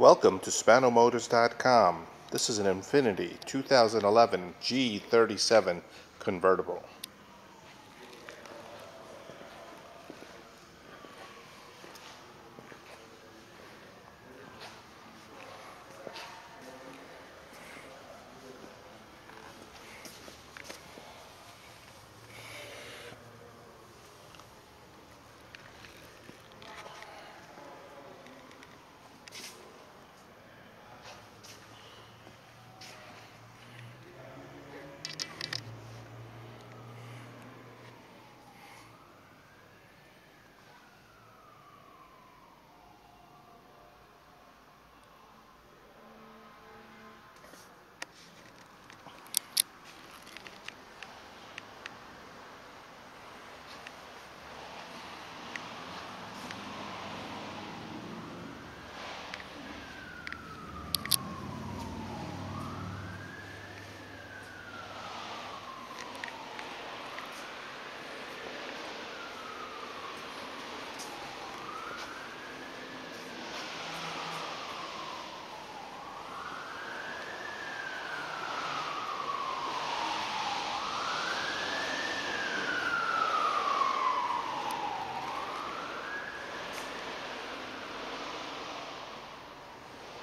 Welcome to SpanoMotors.com. This is an Infiniti 2011 G37 convertible.